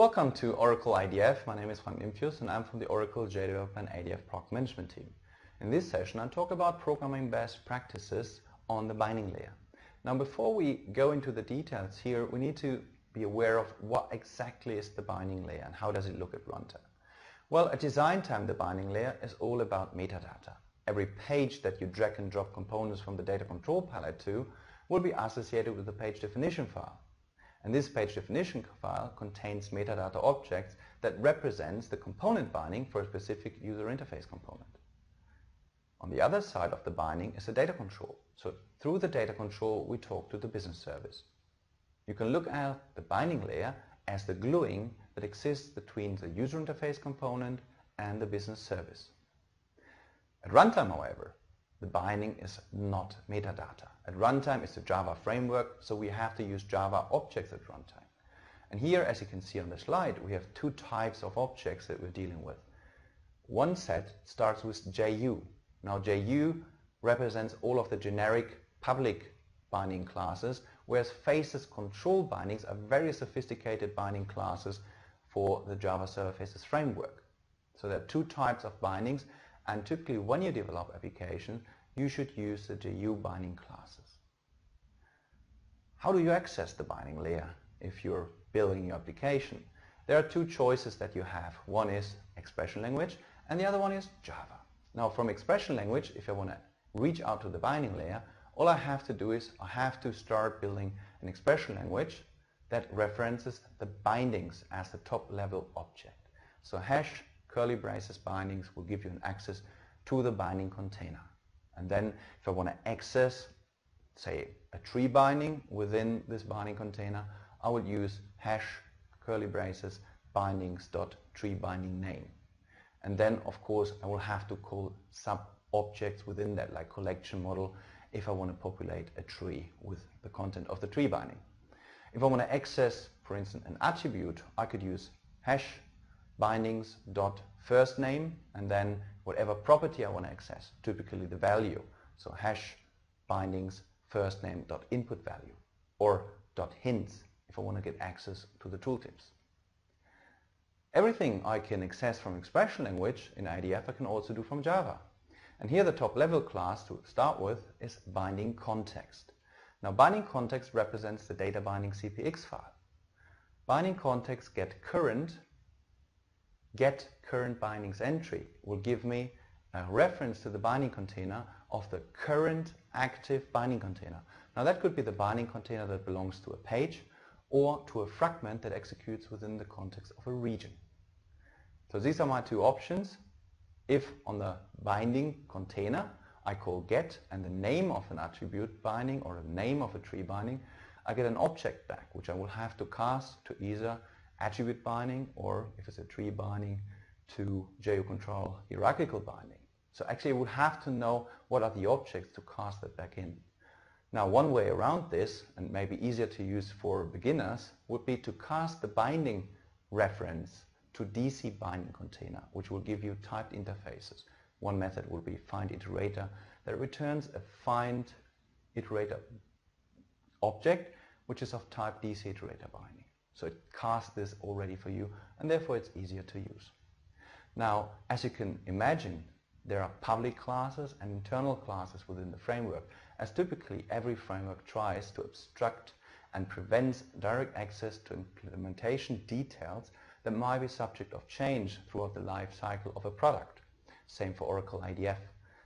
Welcome to Oracle ADF. My name is Frank Nimphius and I'm from the Oracle JDeveloper and ADF Product Management team. In this session I'll talk about programming best practices on the binding layer. Now before we go into the details here we need to be aware of what exactly is the binding layer and how does it look at runtime. Well at design time the binding layer is all about metadata. Every page that you drag and drop components from the data control palette to will be associated with the page definition file. And this page definition file contains metadata objects that represents the component binding for a specific user interface component. On the other side of the binding is the data control. So through the data control we talk to the business service. You can look at the binding layer as the gluing that exists between the user interface component and the business service. At runtime, however, the binding is not metadata. At runtime it's a Java framework, so we have to use Java objects at runtime. And here, as you can see on the slide, we have two types of objects that we're dealing with. One set starts with JU. Now JU represents all of the generic public binding classes, whereas faces control bindings are very sophisticated binding classes for the Java Server Faces framework. So there are two types of bindings and typically when you develop application, you should use the JU binding classes. How do you access the binding layer if you're building your application? There are two choices that you have. One is expression language and the other one is Java. Now from expression language, if I want to reach out to the binding layer, all I have to do is I have to start building an expression language that references the bindings as the top level object. So hash curly braces bindings will give you an access to the binding container. And then if I want to access, say, a tree binding within this binding container, I would use hash curly braces bindings dot tree binding name. And then, of course, I will have to call sub objects within that, like collection model, if I want to populate a tree with the content of the tree binding. If I want to access, for instance, an attribute, I could use hash bindings dot first name and then whatever property I want to access, typically the value. So hash bindings first name dot input value or dot hints if I want to get access to the tooltips. Everything I can access from expression language in ADF I can also do from Java. And here the top level class to start with is binding context. Now binding context represents the data binding CPX file. Binding context get current get current bindings entry will give me a reference to the binding container of the current active binding container. Now that could be the binding container that belongs to a page or to a fragment that executes within the context of a region. So these are my two options. If on the binding container I call get and the name of an attribute binding or the name of a tree binding, I get an object back which I will have to cast to either attribute binding or if it's a tree binding to JU control hierarchical binding. So actually we would have to know what are the objects to cast that back in. Now one way around this, and maybe easier to use for beginners, would be to cast the binding reference to DC binding container, which will give you typed interfaces. One method will be find iterator that returns a find iterator object, which is of type DC iterator binding. So it casts this already for you and therefore it's easier to use. Now, as you can imagine, there are public classes and internal classes within the framework, as typically every framework tries to obstruct and prevents direct access to implementation details that might be subject of change throughout the life cycle of a product. Same for Oracle ADF.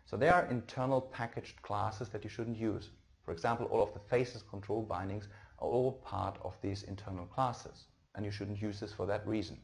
So there are internal packaged classes that you shouldn't use. For example, all of the faces control bindings are all part of these internal classes and you shouldn't use this for that reason.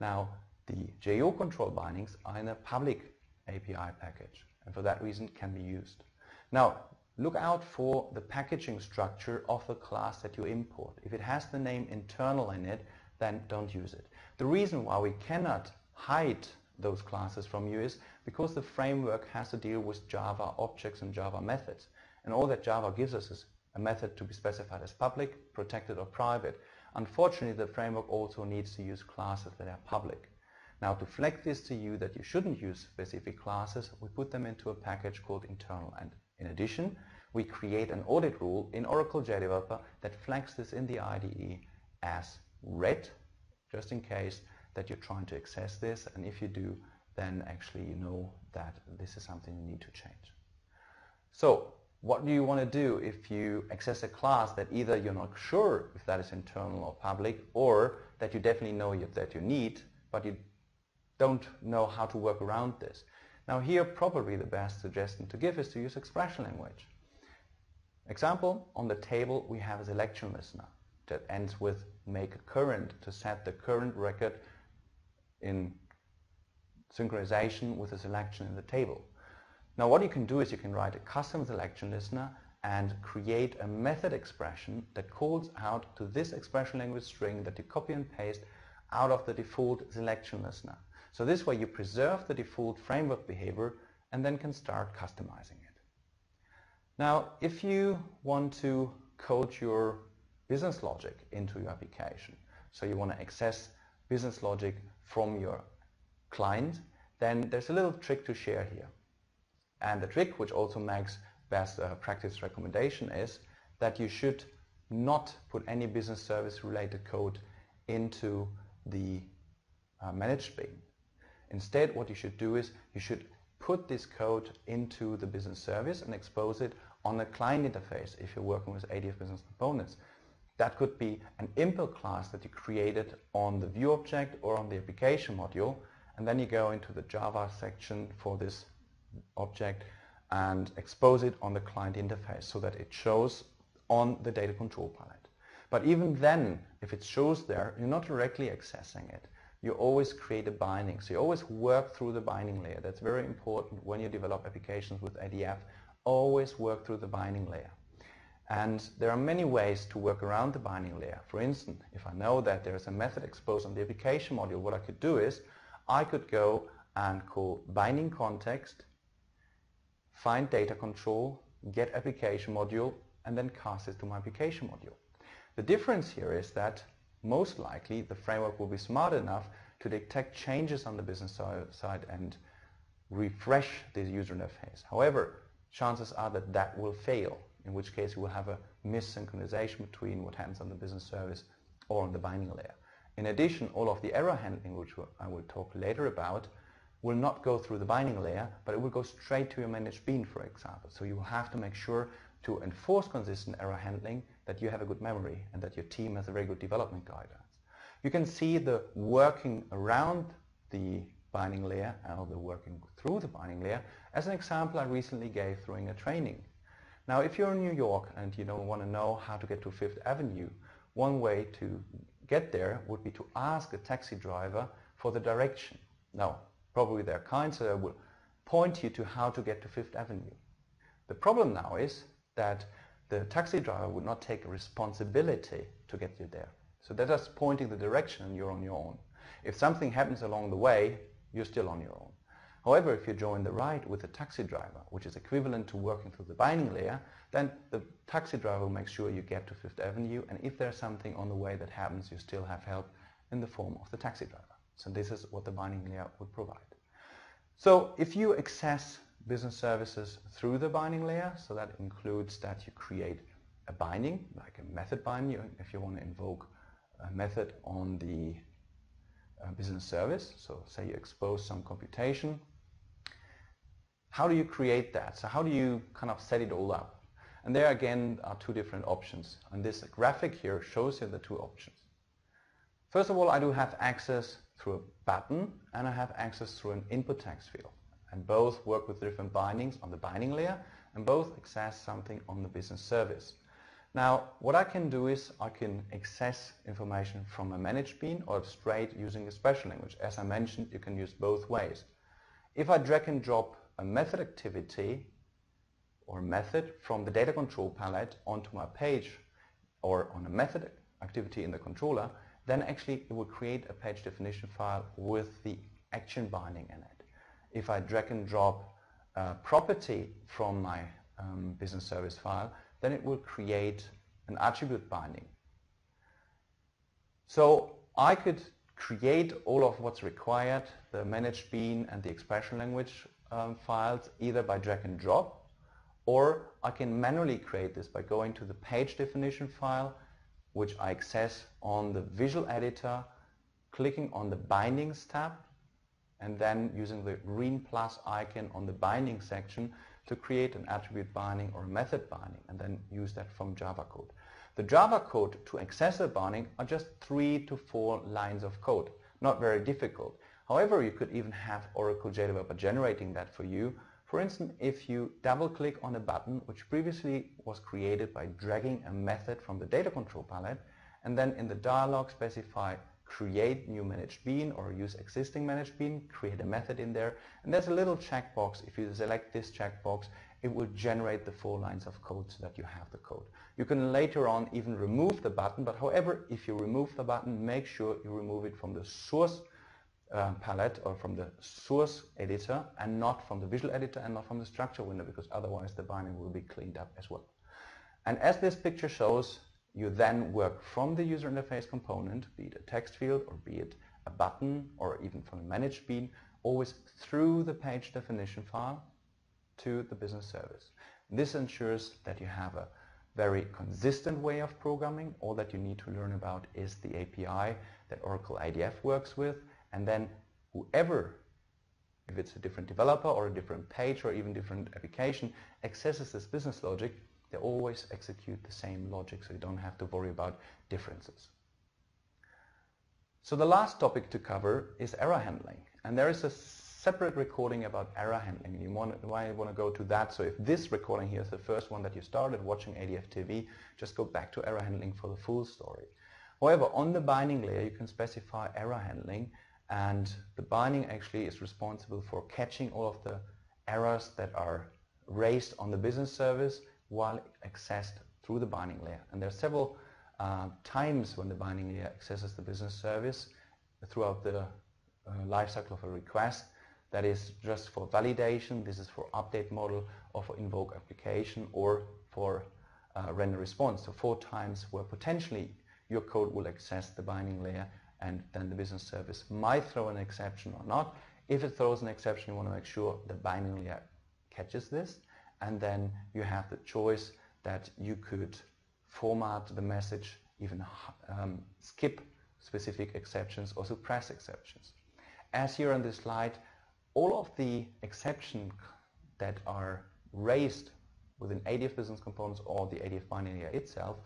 Now the JU control bindings are in a public API package and for that reason can be used. Now look out for the packaging structure of the class that you import. If it has the name internal in it then don't use it. The reason why we cannot hide those classes from you is because the framework has to deal with Java objects and Java methods and all that Java gives us is a method to be specified as public, protected or private. Unfortunately, the framework also needs to use classes that are public. Now to flag this to you that you shouldn't use specific classes, we put them into a package called internal. And in addition, we create an audit rule in Oracle JDeveloper that flags this in the IDE as red, just in case that you're trying to access this and if you do then actually you know that this is something you need to change. So what do you want to do if you access a class that either you're not sure if that is internal or public or that you definitely know that you need but you don't know how to work around this. Now here probably the best suggestion to give is to use expression language. Example, on the table we have a selection listener that ends with make a current to set the current record in synchronization with the selection in the table. Now what you can do is you can write a custom selection listener and create a method expression that calls out to this expression language string that you copy and paste out of the default selection listener. So this way you preserve the default framework behavior and then can start customizing it. Now if you want to code your business logic into your application, so you want to access business logic from your client, then there's a little trick to share here. And the trick, which also makes best uh, practice recommendation, is that you should not put any business service related code into the uh, managed bean. Instead, what you should do is you should put this code into the business service and expose it on a client interface if you're working with ADF business components. That could be an impl class that you created on the view object or on the application module and then you go into the Java section for this object and expose it on the client interface so that it shows on the data control palette. But even then, if it shows there, you're not directly accessing it. You always create a binding. So you always work through the binding layer. That's very important when you develop applications with ADF. Always work through the binding layer. And there are many ways to work around the binding layer. For instance, if I know that there is a method exposed on the application module, what I could do is I could go and call binding context, find data control, get application module, and then cast it to my application module. The difference here is that most likely the framework will be smart enough to detect changes on the business side and refresh this user interface. However, chances are that that will fail in which case you will have a missynchronization between what happens on the business service or on the binding layer. In addition, all of the error handling, which I will talk later about, will not go through the binding layer, but it will go straight to your managed bean, for example. So you have to make sure to enforce consistent error handling that you have a good memory and that your team has a very good development guidance. You can see the working around the binding layer and the working through the binding layer as an example I recently gave during a training. Now, if you're in New York and you don't want to know how to get to Fifth Avenue, one way to get there would be to ask a taxi driver for the direction. Now, probably so they will point you to how to get to Fifth Avenue. The problem now is that the taxi driver would not take responsibility to get you there. So they're just pointing the direction and you're on your own. If something happens along the way, you're still on your own. However, if you join the ride with a taxi driver, which is equivalent to working through the binding layer, then the taxi driver will make sure you get to Fifth Avenue and if there's something on the way that happens, you still have help in the form of the taxi driver. So this is what the binding layer would provide. So if you access business services through the binding layer, so that includes that you create a binding, like a method binding, if you want to invoke a method on the uh, business service. So say you expose some computation how do you create that? So how do you kind of set it all up? And there again are two different options. And this graphic here shows you the two options. First of all, I do have access through a button and I have access through an input text field. And both work with different bindings on the binding layer and both access something on the business service. Now, what I can do is I can access information from a managed bean or straight using a special language. As I mentioned, you can use both ways. If I drag and drop a method activity or method from the data control palette onto my page or on a method activity in the controller, then actually it will create a page definition file with the action binding in it. If I drag and drop a property from my um, business service file, then it will create an attribute binding. So I could create all of what's required, the managed bean and the expression language um, files either by drag and drop or I can manually create this by going to the page definition file which I access on the visual editor, clicking on the Bindings tab and then using the green plus icon on the binding section to create an attribute binding or a method binding and then use that from Java code. The Java code to access the binding are just three to four lines of code, not very difficult. However, you could even have Oracle JDeveloper generating that for you. For instance, if you double click on a button which previously was created by dragging a method from the data control palette and then in the dialog specify create new managed bean or use existing managed bean, create a method in there. And there's a little checkbox. If you select this checkbox, it will generate the four lines of code so that you have the code. You can later on even remove the button, but however, if you remove the button, make sure you remove it from the source uh, palette or from the source editor and not from the visual editor and not from the structure window because otherwise the binding will be cleaned up as well. And as this picture shows, you then work from the user interface component, be it a text field or be it a button or even from a managed bean, always through the page definition file to the business service. This ensures that you have a very consistent way of programming. All that you need to learn about is the API that Oracle ADF works with and then whoever, if it's a different developer or a different page or even different application, accesses this business logic, they always execute the same logic so you don't have to worry about differences. So the last topic to cover is error handling. And there is a separate recording about error handling. You want, why want to go to that? So if this recording here is the first one that you started watching ADF TV, just go back to error handling for the full story. However, on the binding layer, you can specify error handling and the binding actually is responsible for catching all of the errors that are raised on the business service while accessed through the binding layer. And there are several uh, times when the binding layer accesses the business service throughout the uh, lifecycle of a request. That is just for validation, this is for update model or for invoke application or for uh, render response. So four times where potentially your code will access the binding layer and then the business service might throw an exception or not. If it throws an exception, you want to make sure the binding layer catches this and then you have the choice that you could format the message, even um, skip specific exceptions or suppress exceptions. As here on this slide, all of the exceptions that are raised within ADF business components or the ADF binding layer itself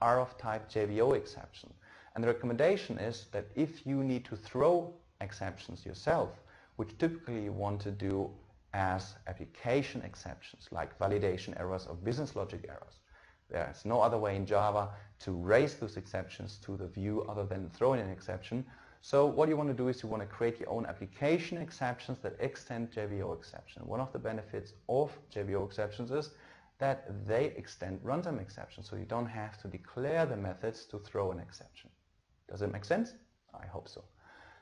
are of type JBO exception. And the recommendation is that if you need to throw exceptions yourself, which typically you want to do as application exceptions like validation errors or business logic errors. There's no other way in Java to raise those exceptions to the view other than throwing an exception. So what you want to do is you want to create your own application exceptions that extend JBO exception. One of the benefits of JBO exceptions is that they extend runtime exceptions, so you don't have to declare the methods to throw an exception. Does it make sense? I hope so.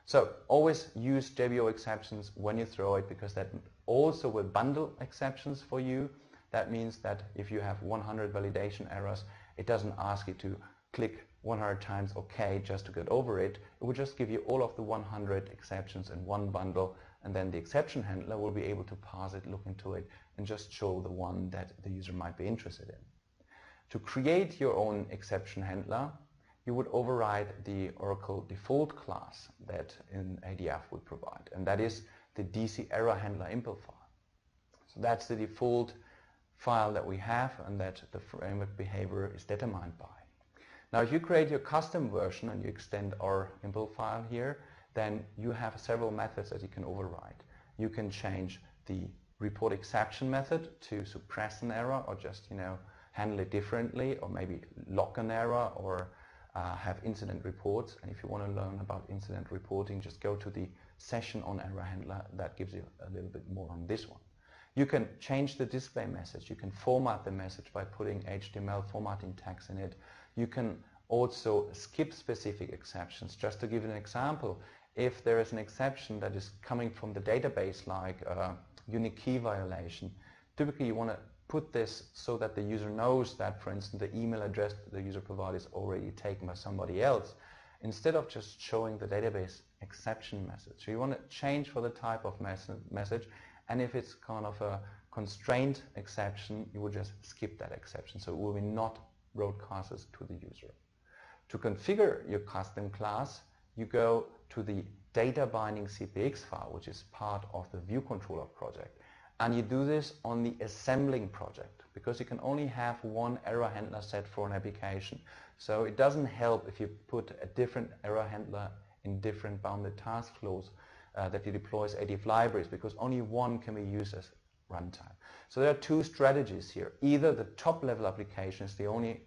So always use JBO exceptions when you throw it because that also will bundle exceptions for you. That means that if you have 100 validation errors, it doesn't ask you to click 100 times OK just to get over it. It will just give you all of the 100 exceptions in one bundle and then the exception handler will be able to parse it, look into it and just show the one that the user might be interested in. To create your own exception handler, you would override the Oracle default class that in ADF would provide and that is the DC error handler impl file. So that's the default file that we have and that the framework behavior is determined by. Now if you create your custom version and you extend our impl file here, then you have several methods that you can override. You can change the report exception method to suppress an error or just you know handle it differently or maybe lock an error or uh, have incident reports and if you want to learn about incident reporting just go to the session on error handler that gives you a little bit more on this one. You can change the display message. You can format the message by putting HTML formatting tags in it. You can also skip specific exceptions. Just to give an example, if there is an exception that is coming from the database like a unique key violation, typically you want to put this so that the user knows that, for instance, the email address that the user provided is already taken by somebody else instead of just showing the database exception message. So you want to change for the type of message and if it's kind of a constraint exception, you would just skip that exception. So it will be not broadcasted to the user. To configure your custom class, you go to the data binding CPX file, which is part of the view controller project. And you do this on the assembling project because you can only have one error handler set for an application. So it doesn't help if you put a different error handler in different bounded task flows uh, that you deploy as ADF libraries because only one can be used as runtime. So there are two strategies here. Either the top level application is the only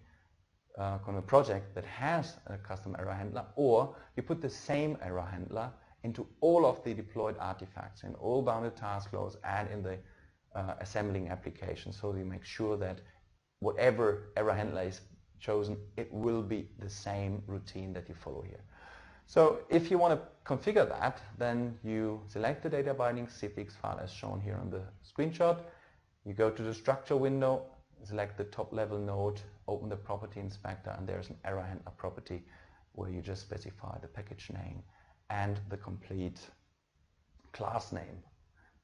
uh, kind of project that has a custom error handler or you put the same error handler into all of the deployed artifacts in all bounded task flows and in the uh, assembling application so we make sure that whatever error handler is chosen it will be the same routine that you follow here. So if you want to configure that then you select the data binding CPX file as shown here on the screenshot you go to the structure window select the top level node open the property inspector and there's an error handler property where you just specify the package name and the complete class name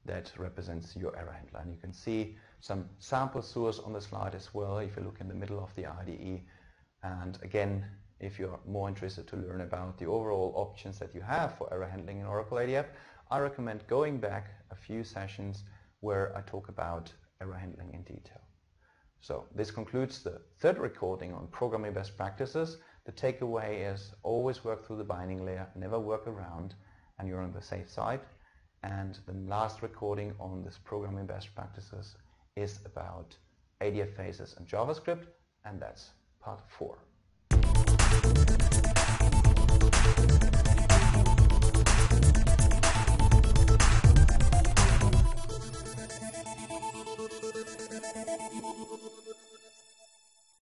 that represents your error handler. And you can see some sample source on the slide as well if you look in the middle of the IDE. And again, if you're more interested to learn about the overall options that you have for error handling in Oracle ADF, I recommend going back a few sessions where I talk about error handling in detail. So this concludes the third recording on programming best practices. The takeaway is always work through the binding layer, never work around, and you're on the safe side. And the last recording on this programming best practices is about ADF Faces and JavaScript, and that's part four.